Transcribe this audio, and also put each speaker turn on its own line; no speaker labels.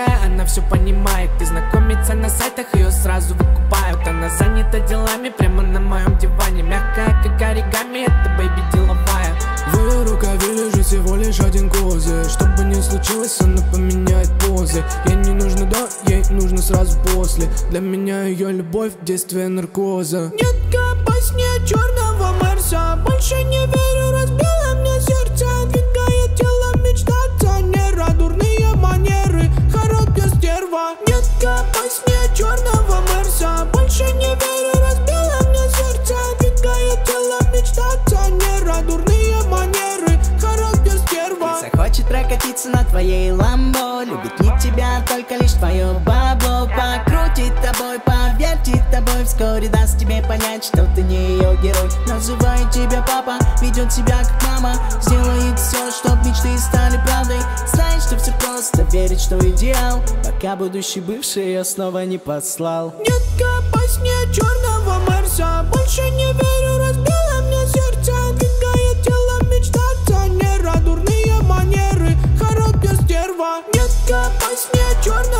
мягкая, она все понимает. И знакомится на сайтах, ее сразу выкупают. Она занята делами прямо на моем диване. Мягкая, как оригами, это бэйби деловая.
В ее рукаве лежит всего лишь один козырь Чтобы не случилось, она поменяет позы. Ей не нужно до, ей нужно сразу после. Для меня ее любовь – действие наркоза.
Детка, позднее черного Марса
прокатиться на твоей ламбо. Любит не тебя, только лишь твое бабло. Покрутит тобой, повертит тобой Вскоре даст тебе понять, что ты не ее герой. Называет тебя папа, ведет себя как мама. Сделает все, чтоб мечты стали правдой. Знает, что все просто, верит, что идеал. Пока будущий бывший ее снова не послал.
Детка, позднее черного Марса не верю,